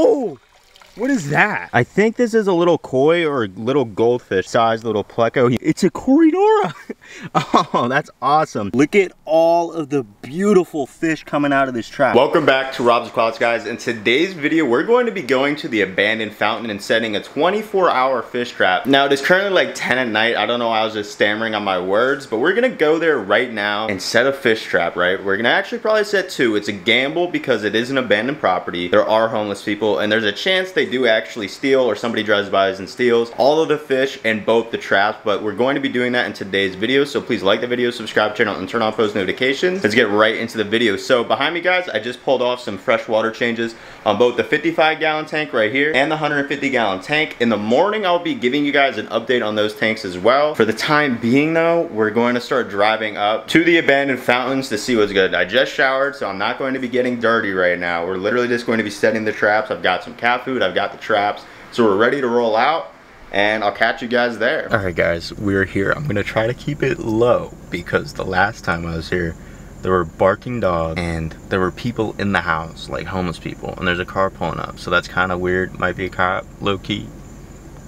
Oh! What is that? I think this is a little koi or little goldfish sized little pleco. It's a Corydoras. oh, that's awesome. Look at all of the beautiful fish coming out of this trap. Welcome back to Rob's Aquatics, guys. In today's video, we're going to be going to the abandoned fountain and setting a 24 hour fish trap. Now, it is currently like 10 at night. I don't know I was just stammering on my words, but we're gonna go there right now and set a fish trap, right? We're gonna actually probably set two. It's a gamble because it is an abandoned property. There are homeless people and there's a chance they do actually steal or somebody drives by and steals all of the fish and both the traps, but we're going to be doing that in today's video. So please like the video, subscribe channel, and turn on post notifications. Let's get right into the video. So behind me guys, I just pulled off some fresh water changes on both the 55 gallon tank right here and the 150 gallon tank. In the morning, I'll be giving you guys an update on those tanks as well. For the time being though, we're going to start driving up to the abandoned fountains to see what's good. I just showered, so I'm not going to be getting dirty right now. We're literally just going to be setting the traps. I've got some cat food, I've got the traps. So we're ready to roll out and I'll catch you guys there. All right guys, we're here. I'm gonna try to keep it low because the last time I was here, there were barking dogs and there were people in the house, like homeless people, and there's a car pulling up. So that's kind of weird, might be a cop, low key.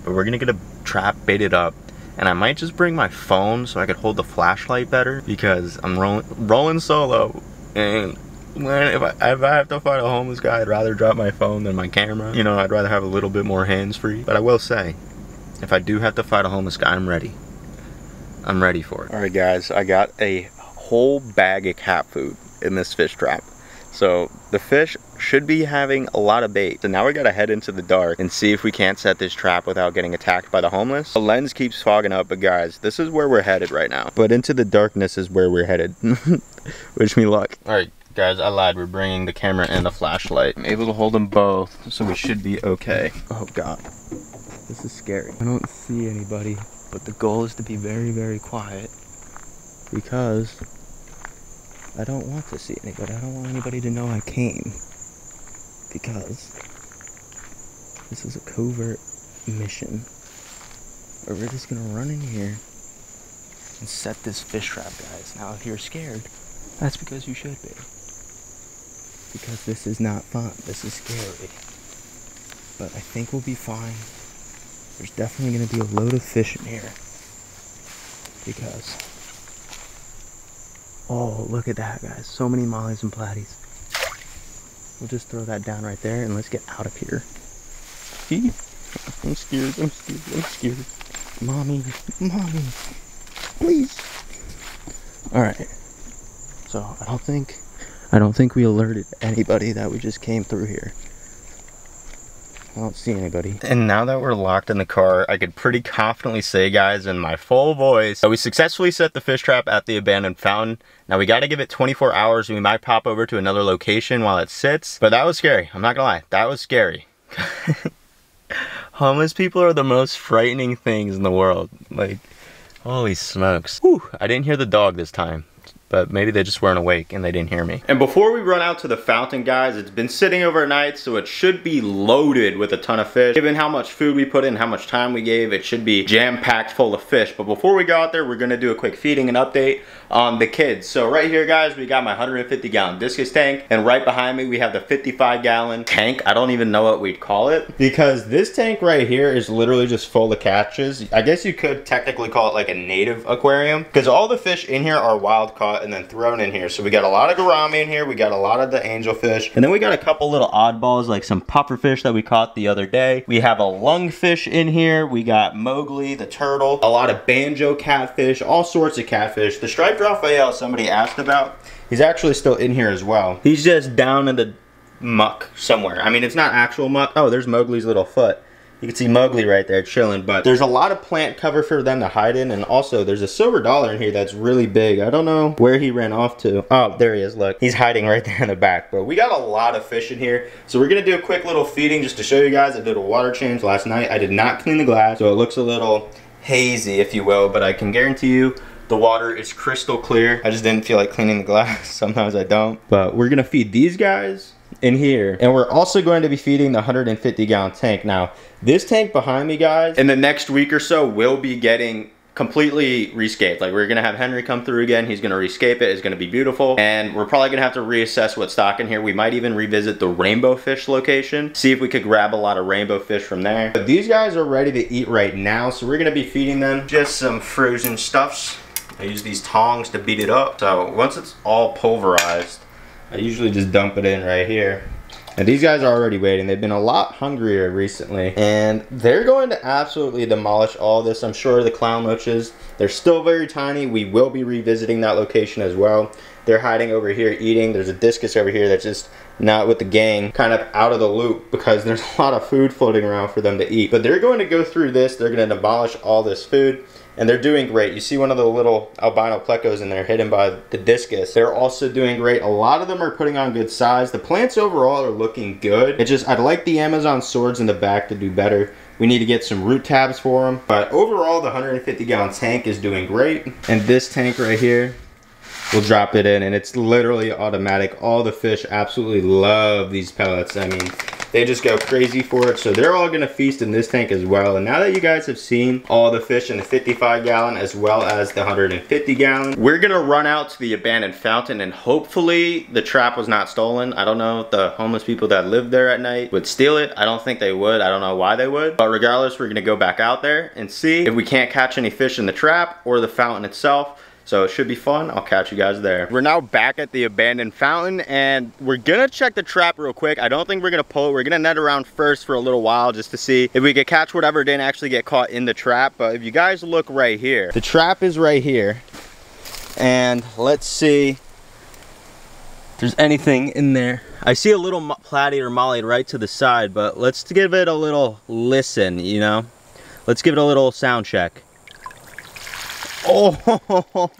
But we're gonna get a trap baited up and I might just bring my phone so I could hold the flashlight better because I'm rolling, rolling solo and when if I, if I have to fight a homeless guy, I'd rather drop my phone than my camera. You know, I'd rather have a little bit more hands free. But I will say, if I do have to fight a homeless guy, I'm ready. I'm ready for it. All right, guys, I got a whole bag of cat food in this fish trap. So the fish should be having a lot of bait. So now we gotta head into the dark and see if we can't set this trap without getting attacked by the homeless. The lens keeps fogging up, but guys, this is where we're headed right now. But into the darkness is where we're headed. Wish me luck. All right, Guys, I lied. We're bringing the camera and the flashlight. I'm able to hold them both, so we should be okay. Oh, God. This is scary. I don't see anybody, but the goal is to be very, very quiet because I don't want to see anybody. I don't want anybody to know I came because this is a covert mission where we're just gonna run in here and set this fish trap, guys. Now, if you're scared, that's because you should be because this is not fun. This is scary. But I think we'll be fine. There's definitely going to be a load of fish in here. Because, oh, look at that, guys. So many mollies and platies. We'll just throw that down right there and let's get out of here. See? I'm scared, I'm scared, I'm scared. Mommy, mommy, please. Alright. So, I don't think I don't think we alerted anybody that we just came through here. I don't see anybody. And now that we're locked in the car, I could pretty confidently say, guys, in my full voice, that we successfully set the fish trap at the abandoned fountain. Now we gotta give it 24 hours and we might pop over to another location while it sits. But that was scary. I'm not gonna lie. That was scary. Homeless people are the most frightening things in the world. Like, holy smokes. Whew, I didn't hear the dog this time but maybe they just weren't awake and they didn't hear me. And before we run out to the fountain, guys, it's been sitting overnight, so it should be loaded with a ton of fish. Given how much food we put in, how much time we gave, it should be jam-packed full of fish. But before we go out there, we're gonna do a quick feeding and update on the kids. So right here, guys, we got my 150 gallon discus tank, and right behind me, we have the 55 gallon tank. I don't even know what we'd call it, because this tank right here is literally just full of catches. I guess you could technically call it like a native aquarium, because all the fish in here are wild caught and then thrown in here. So we got a lot of gourami in here. We got a lot of the angelfish. And then we got a couple little oddballs like some pufferfish that we caught the other day. We have a lungfish in here. We got Mowgli, the turtle, a lot of banjo catfish, all sorts of catfish. The striped Raphael somebody asked about, he's actually still in here as well. He's just down in the muck somewhere. I mean, it's not actual muck. Oh, there's Mowgli's little foot. You can see Mowgli right there chilling, but there's a lot of plant cover for them to hide in, and also there's a silver dollar in here that's really big. I don't know where he ran off to. Oh, there he is, look. He's hiding right there in the back, but we got a lot of fish in here. So we're gonna do a quick little feeding just to show you guys. I did a water change last night. I did not clean the glass, so it looks a little hazy, if you will, but I can guarantee you the water is crystal clear. I just didn't feel like cleaning the glass. Sometimes I don't. But we're gonna feed these guys in here. And we're also going to be feeding the 150 gallon tank. Now, this tank behind me, guys, in the next week or so, will be getting completely rescaped. Like we're gonna have Henry come through again. He's gonna rescape it. It's gonna be beautiful. And we're probably gonna have to reassess what's stock in here. We might even revisit the rainbow fish location. See if we could grab a lot of rainbow fish from there. But these guys are ready to eat right now. So we're gonna be feeding them just some frozen stuffs. I use these tongs to beat it up. So once it's all pulverized, I usually just dump it in right here. And these guys are already waiting. They've been a lot hungrier recently. And they're going to absolutely demolish all this. I'm sure the clown loaches, they're still very tiny. We will be revisiting that location as well. They're hiding over here eating. There's a discus over here that's just not with the gang, kind of out of the loop because there's a lot of food floating around for them to eat. But they're going to go through this. They're going to demolish all this food and they're doing great. You see one of the little albino plecos in there hidden by the discus. They're also doing great. A lot of them are putting on good size. The plants overall are looking good. It just, I'd like the Amazon swords in the back to do better. We need to get some root tabs for them. But overall, the 150 gallon tank is doing great. And this tank right here, we'll drop it in and it's literally automatic. All the fish absolutely love these pellets. I mean, they just go crazy for it. So they're all gonna feast in this tank as well. And now that you guys have seen all the fish in the 55 gallon as well as the 150 gallon, we're gonna run out to the abandoned fountain and hopefully the trap was not stolen. I don't know if the homeless people that live there at night would steal it. I don't think they would. I don't know why they would. But regardless, we're gonna go back out there and see if we can't catch any fish in the trap or the fountain itself. So it should be fun. I'll catch you guys there. We're now back at the abandoned fountain and we're gonna check the trap real quick. I don't think we're gonna pull it. We're gonna net around first for a little while just to see if we could catch whatever didn't actually get caught in the trap. But if you guys look right here, the trap is right here. And let's see if there's anything in there. I see a little platy or molly right to the side, but let's give it a little listen, you know? Let's give it a little sound check. Oh,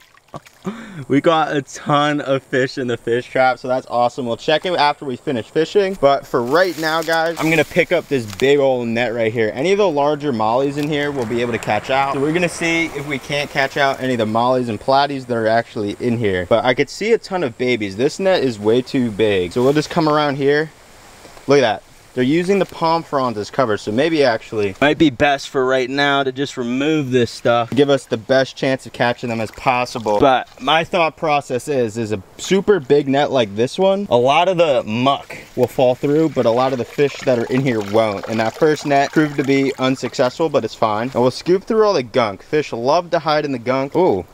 we got a ton of fish in the fish trap, so that's awesome. We'll check it after we finish fishing. But for right now, guys, I'm gonna pick up this big old net right here. Any of the larger mollies in here we'll be able to catch out. So we're gonna see if we can't catch out any of the mollies and platies that are actually in here. But I could see a ton of babies. This net is way too big. So we'll just come around here. Look at that. They're using the palm fronds as cover, so maybe actually might be best for right now to just remove this stuff. Give us the best chance of catching them as possible. But my thought process is, is a super big net like this one, a lot of the muck will fall through, but a lot of the fish that are in here won't. And that first net proved to be unsuccessful, but it's fine. And we'll scoop through all the gunk. Fish love to hide in the gunk. Oh,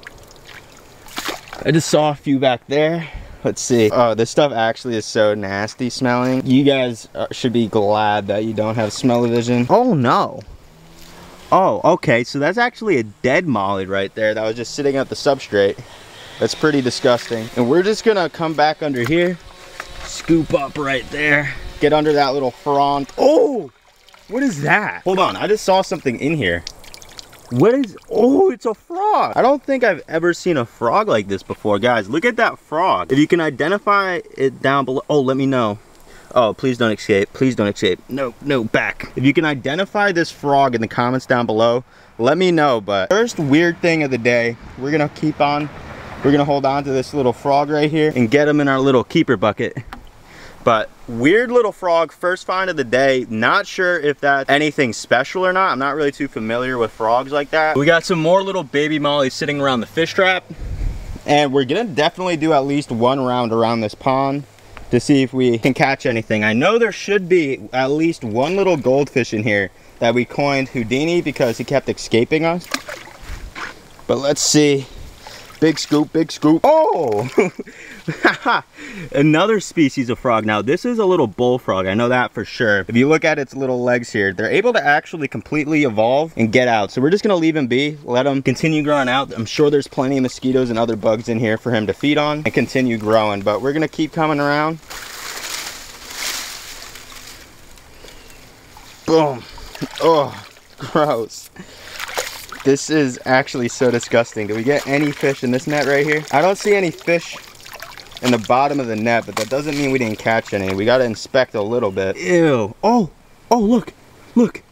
I just saw a few back there. Let's see. Oh, this stuff actually is so nasty smelling. You guys uh, should be glad that you don't have smell-o-vision. Oh no. Oh, okay, so that's actually a dead molly right there that was just sitting at the substrate. That's pretty disgusting. And we're just gonna come back under here, scoop up right there, get under that little frond. Oh, what is that? Hold on, I just saw something in here. What is, oh, it's a frog. I don't think I've ever seen a frog like this before. Guys, look at that frog. If you can identify it down below, oh, let me know. Oh, please don't escape. Please don't escape. No, no, back. If you can identify this frog in the comments down below, let me know. But first weird thing of the day, we're gonna keep on, we're gonna hold on to this little frog right here and get him in our little keeper bucket. But weird little frog, first find of the day. Not sure if that's anything special or not. I'm not really too familiar with frogs like that. We got some more little baby mollies sitting around the fish trap. And we're gonna definitely do at least one round around this pond to see if we can catch anything. I know there should be at least one little goldfish in here that we coined Houdini because he kept escaping us. But let's see Big scoop, big scoop. Oh! Another species of frog. Now, this is a little bullfrog. I know that for sure. If you look at its little legs here, they're able to actually completely evolve and get out. So we're just gonna leave him be, let him continue growing out. I'm sure there's plenty of mosquitoes and other bugs in here for him to feed on and continue growing. But we're gonna keep coming around. Boom. Oh, gross. This is actually so disgusting. Do we get any fish in this net right here? I don't see any fish in the bottom of the net, but that doesn't mean we didn't catch any. We got to inspect a little bit. Ew. Oh, oh, look, look.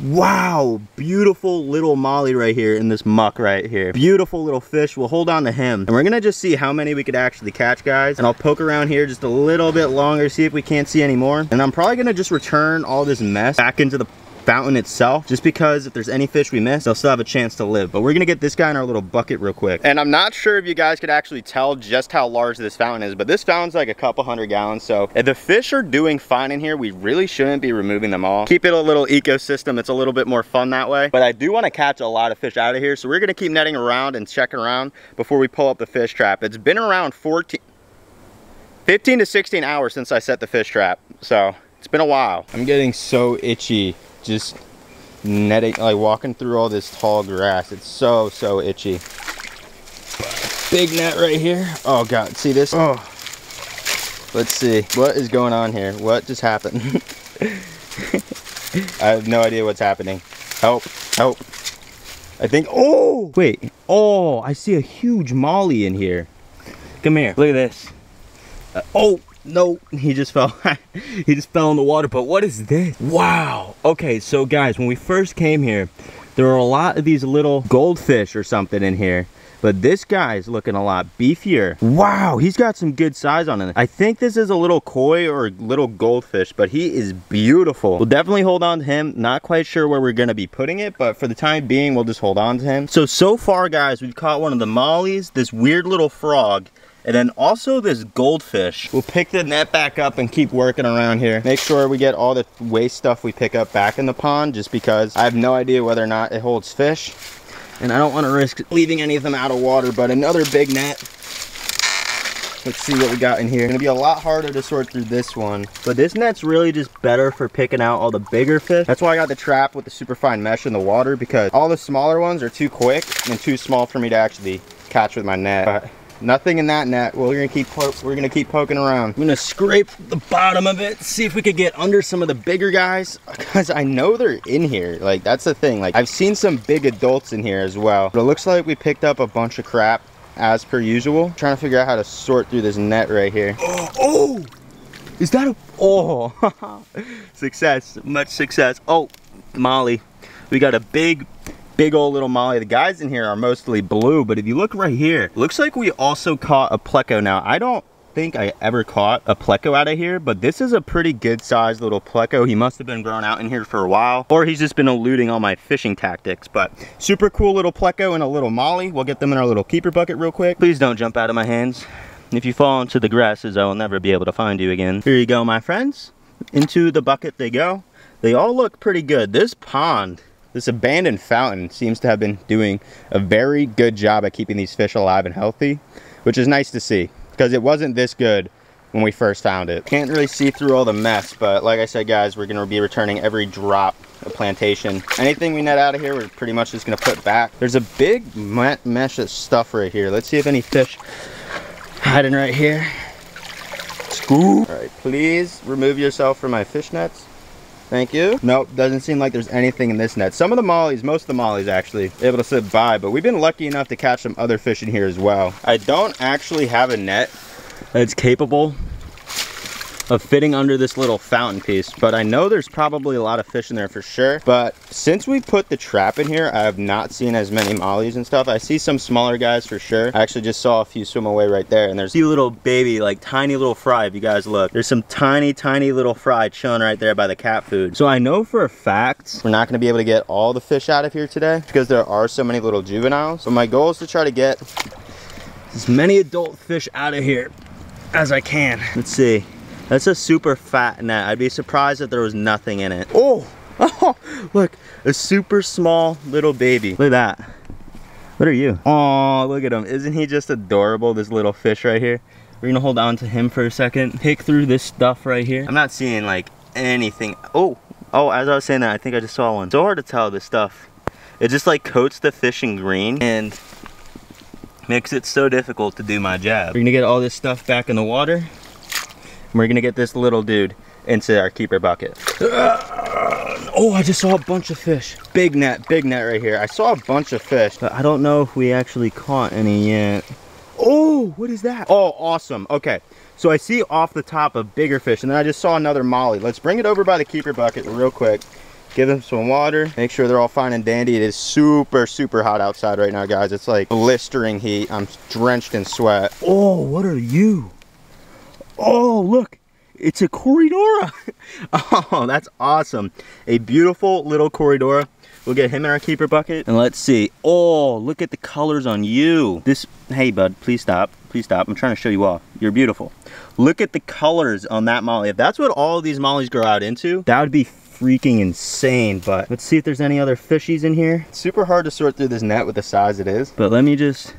Wow, beautiful little molly right here in this muck right here. Beautiful little fish. We'll hold on to him. And we're gonna just see how many we could actually catch, guys. And I'll poke around here just a little bit longer, see if we can't see any more. And I'm probably gonna just return all this mess back into the fountain itself, just because if there's any fish we miss, they'll still have a chance to live. But we're gonna get this guy in our little bucket real quick. And I'm not sure if you guys could actually tell just how large this fountain is, but this fountain's like a couple hundred gallons. So if the fish are doing fine in here, we really shouldn't be removing them all. Keep it a little ecosystem. It's a little bit more fun that way. But I do wanna catch a lot of fish out of here. So we're gonna keep netting around and checking around before we pull up the fish trap. It's been around 14, 15 to 16 hours since I set the fish trap. So it's been a while. I'm getting so itchy just netting, like walking through all this tall grass. It's so, so itchy. Big net right here. Oh God, see this? Oh, let's see. What is going on here? What just happened? I have no idea what's happening. Help, help. I think, oh, wait. Oh, I see a huge molly in here. Come here, look at this. Uh, oh, no, he just fell. he just fell in the water. But what is this? Wow. Okay, so guys, when we first came here, there were a lot of these little goldfish or something in here. But this guy's looking a lot beefier. Wow, he's got some good size on him. I think this is a little koi or little goldfish, but he is beautiful. We'll definitely hold on to him. Not quite sure where we're gonna be putting it, but for the time being, we'll just hold on to him. So, so far guys, we've caught one of the mollies, this weird little frog, and then also this goldfish. We'll pick the net back up and keep working around here. Make sure we get all the waste stuff we pick up back in the pond just because I have no idea whether or not it holds fish. And I don't want to risk leaving any of them out of water, but another big net. Let's see what we got in here. It's gonna be a lot harder to sort through this one. But this net's really just better for picking out all the bigger fish. That's why I got the trap with the super fine mesh in the water because all the smaller ones are too quick and too small for me to actually catch with my net. But Nothing in that net. We're gonna keep we're gonna keep poking around. I'm gonna scrape the bottom of it, see if we could get under some of the bigger guys, because I know they're in here. Like that's the thing. Like I've seen some big adults in here as well. But it looks like we picked up a bunch of crap as per usual. I'm trying to figure out how to sort through this net right here. Oh, oh! Is that a oh success? Much success. Oh, Molly. We got a big big old little molly. The guys in here are mostly blue, but if you look right here, looks like we also caught a pleco. Now, I don't think I ever caught a pleco out of here, but this is a pretty good sized little pleco. He must have been grown out in here for a while, or he's just been eluding all my fishing tactics, but super cool little pleco and a little molly. We'll get them in our little keeper bucket real quick. Please don't jump out of my hands. If you fall into the grasses, I will never be able to find you again. Here you go, my friends. Into the bucket they go. They all look pretty good. This pond this abandoned fountain seems to have been doing a very good job at keeping these fish alive and healthy, which is nice to see because it wasn't this good when we first found it. Can't really see through all the mess, but like I said, guys, we're gonna be returning every drop of plantation. Anything we net out of here, we're pretty much just gonna put back. There's a big mesh of stuff right here. Let's see if any fish hiding right here. Scoop. All right, please remove yourself from my fish nets. Thank you. Nope, doesn't seem like there's anything in this net. Some of the mollies, most of the mollies actually, able to sit by, but we've been lucky enough to catch some other fish in here as well. I don't actually have a net that's capable of fitting under this little fountain piece but I know there's probably a lot of fish in there for sure. But since we put the trap in here I have not seen as many mollies and stuff. I see some smaller guys for sure. I actually just saw a few swim away right there and there's a few little baby like tiny little fry if you guys look. There's some tiny tiny little fry chilling right there by the cat food. So I know for a fact we're not going to be able to get all the fish out of here today because there are so many little juveniles. So my goal is to try to get as many adult fish out of here as I can. Let's see. That's a super fat net. I'd be surprised if there was nothing in it. Oh, oh, look, a super small little baby. Look at that. What are you? Oh, look at him. Isn't he just adorable, this little fish right here? We're gonna hold on to him for a second. Pick through this stuff right here. I'm not seeing like anything. Oh, oh, as I was saying that, I think I just saw one. So hard to tell this stuff. It just like coats the fish in green and makes it so difficult to do my job. We're gonna get all this stuff back in the water we're gonna get this little dude into our keeper bucket. Uh, oh, I just saw a bunch of fish. Big net, big net right here. I saw a bunch of fish, but I don't know if we actually caught any yet. Oh, what is that? Oh, awesome. Okay, so I see off the top a bigger fish, and then I just saw another molly. Let's bring it over by the keeper bucket real quick. Give them some water. Make sure they're all fine and dandy. It is super, super hot outside right now, guys. It's like blistering heat. I'm drenched in sweat. Oh, what are you? Oh, look. It's a Corydoras. oh, that's awesome. A beautiful little Corydoras. We'll get him in our keeper bucket. And let's see. Oh, look at the colors on you. This, hey bud, please stop. Please stop. I'm trying to show you off. You're beautiful. Look at the colors on that molly. If that's what all of these mollies grow out into, that would be freaking insane. But let's see if there's any other fishies in here. It's super hard to sort through this net with the size it is. But let me just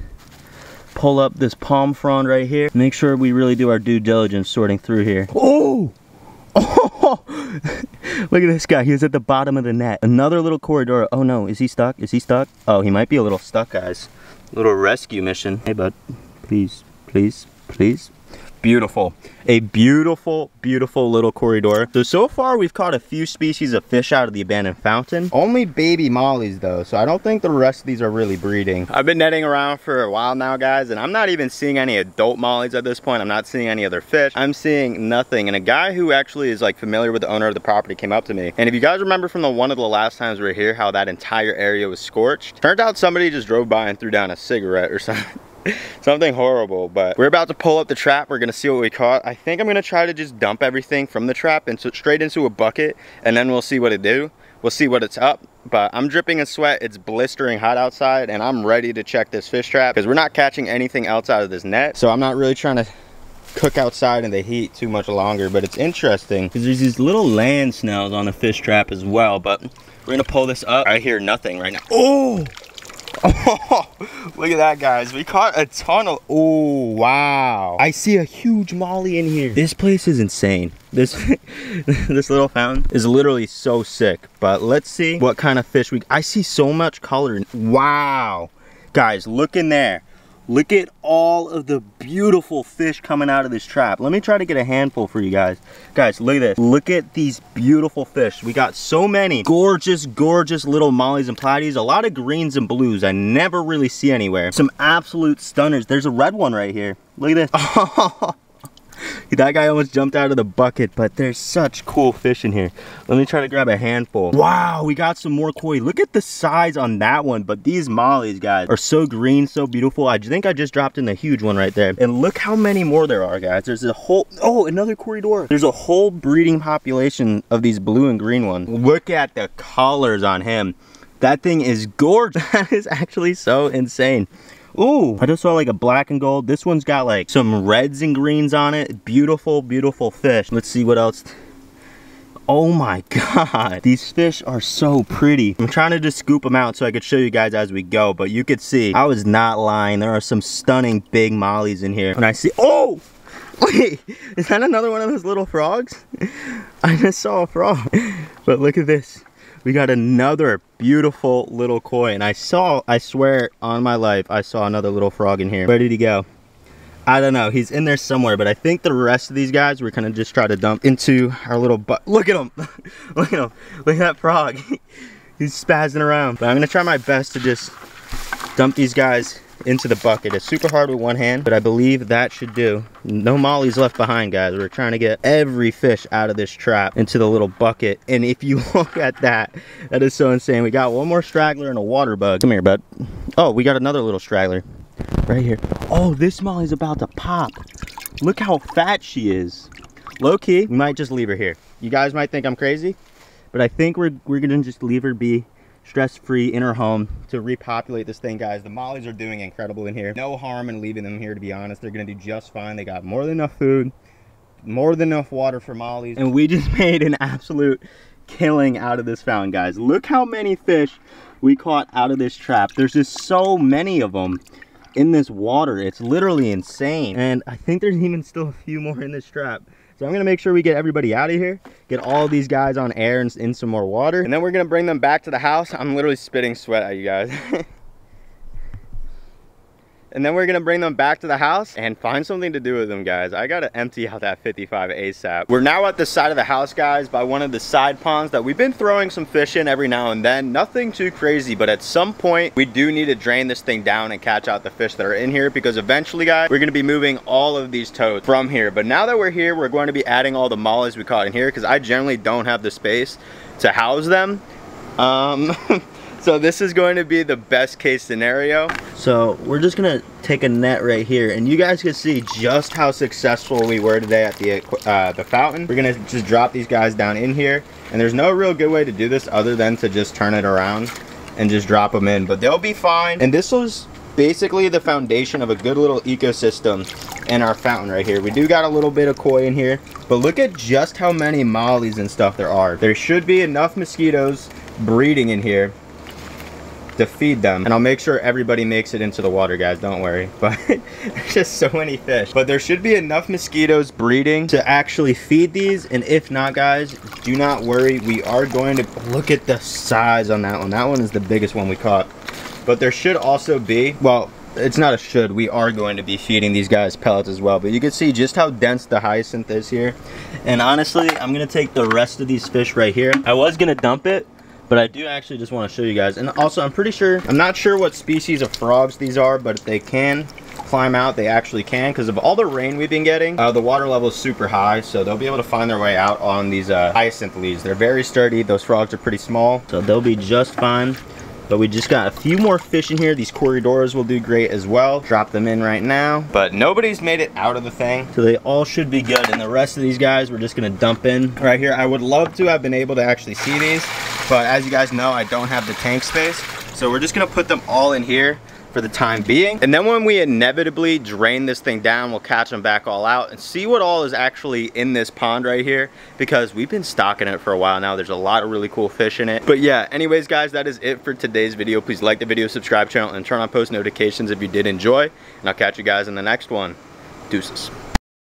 pull up this palm frond right here. Make sure we really do our due diligence sorting through here. Oh! Oh! Look at this guy. He's at the bottom of the net. Another little Corydoras. Oh no, is he stuck? Is he stuck? Oh, he might be a little stuck, guys. Little rescue mission. Hey, bud. Please, please, please. Beautiful. A beautiful, beautiful little corridor. So, so far we've caught a few species of fish out of the abandoned fountain. Only baby mollies though, so I don't think the rest of these are really breeding. I've been netting around for a while now, guys, and I'm not even seeing any adult mollies at this point. I'm not seeing any other fish. I'm seeing nothing. And a guy who actually is like familiar with the owner of the property came up to me. And if you guys remember from the one of the last times we were here, how that entire area was scorched, turned out somebody just drove by and threw down a cigarette or something. something horrible but we're about to pull up the trap. We're gonna see what we caught. I think i'm gonna try to just dump everything from the trap into straight into a bucket and then we'll see what it do. We'll see what it's up but i'm dripping in sweat. It's blistering hot outside and i'm ready to check this fish trap because we're not catching anything else out of this net. So i'm not really trying to cook outside in the heat too much longer but it's interesting because there's these little land snails on the fish trap as well but we're gonna pull this up. I hear nothing right now. Oh, look at that, guys. We caught a ton of... Oh, wow. I see a huge molly in here. This place is insane. This, this little fountain is literally so sick. But let's see what kind of fish we... I see so much color. Wow. Guys, look in there. Look at all of the beautiful fish coming out of this trap. Let me try to get a handful for you guys. Guys, look at this. Look at these beautiful fish. We got so many gorgeous, gorgeous little mollies and platies. A lot of greens and blues I never really see anywhere. Some absolute stunners. There's a red one right here. Look at this. that guy almost jumped out of the bucket, but there's such cool fish in here. Let me try to grab a handful. Wow, we got some more koi. Look at the size on that one, but these mollies, guys, are so green, so beautiful. I think I just dropped in a huge one right there. And look how many more there are, guys. There's a whole, oh, another Corydoras. There's a whole breeding population of these blue and green ones. Look at the colors on him. That thing is gorgeous. that is actually so insane. Ooh, I just saw like a black and gold. This one's got like some reds and greens on it. Beautiful, beautiful fish. Let's see what else. Oh my God, these fish are so pretty. I'm trying to just scoop them out so I could show you guys as we go, but you could see, I was not lying. There are some stunning big mollies in here. And I see, oh, wait, is that another one of those little frogs? I just saw a frog, but look at this we got another beautiful little koi and i saw i swear on my life i saw another little frog in here. Where did he go? I don't know. He's in there somewhere but i think the rest of these guys we're gonna just try to dump into our little butt look at him! Look at him. Look at that frog. He's spazzing around. But i'm gonna try my best to just dump these guys into the bucket. It's super hard with one hand, but I believe that should do. No mollies left behind, guys. We're trying to get every fish out of this trap into the little bucket. And if you look at that, that is so insane. We got one more straggler and a water bug. Come here, bud. Oh, we got another little straggler right here. Oh, this molly's about to pop. Look how fat she is. Low key, we might just leave her here. You guys might think I'm crazy, but I think we're, we're gonna just leave her be stress-free inner home to repopulate this thing guys. The mollies are doing incredible in here. No harm in leaving them here to be honest. They're gonna do just fine. They got more than enough food more than enough water for mollies. And we just made an absolute killing out of this fountain guys. Look how many fish we caught out of this trap. There's just so many of them in this water. It's literally insane. And i think there's even still a few more in this trap so I'm gonna make sure we get everybody out of here, get all these guys on air and in some more water, and then we're gonna bring them back to the house. I'm literally spitting sweat at you guys. And then we're gonna bring them back to the house and find something to do with them, guys. I gotta empty out that 55 ASAP. We're now at the side of the house, guys, by one of the side ponds that we've been throwing some fish in every now and then. Nothing too crazy, but at some point, we do need to drain this thing down and catch out the fish that are in here because eventually, guys, we're gonna be moving all of these toads from here. But now that we're here, we're going to be adding all the mollies we caught in here because I generally don't have the space to house them. Um, So this is going to be the best case scenario. So we're just gonna take a net right here and you guys can see just how successful we were today at the, uh, the fountain. We're gonna just drop these guys down in here and there's no real good way to do this other than to just turn it around and just drop them in, but they'll be fine. And this was basically the foundation of a good little ecosystem in our fountain right here. We do got a little bit of koi in here, but look at just how many mollies and stuff there are. There should be enough mosquitoes breeding in here to feed them. And I'll make sure everybody makes it into the water guys. Don't worry. But there's just so many fish. But there should be enough mosquitoes breeding to actually feed these. And if not guys do not worry. We are going to look at the size on that one. That one is the biggest one we caught. But there should also be, well, it's not a should, we are going to be feeding these guys pellets as well. But you can see just how dense the hyacinth is here. And honestly, I'm gonna take the rest of these fish right here. I was gonna dump it, but I do actually just wanna show you guys. And also, I'm pretty sure, I'm not sure what species of frogs these are, but if they can climb out, they actually can. Because of all the rain we've been getting, uh, the water level is super high, so they'll be able to find their way out on these uh, hyacinth leaves. They're very sturdy, those frogs are pretty small, so they'll be just fine. But we just got a few more fish in here. These Corydoras will do great as well. Drop them in right now. But nobody's made it out of the thing. So they all should be good. And the rest of these guys, we're just gonna dump in right here. I would love to have been able to actually see these. But as you guys know, I don't have the tank space. So we're just gonna put them all in here for the time being. And then when we inevitably drain this thing down, we'll catch them back all out and see what all is actually in this pond right here because we've been stocking it for a while now. There's a lot of really cool fish in it. But yeah, anyways, guys, that is it for today's video. Please like the video, subscribe channel, and turn on post notifications if you did enjoy. And I'll catch you guys in the next one. Deuces.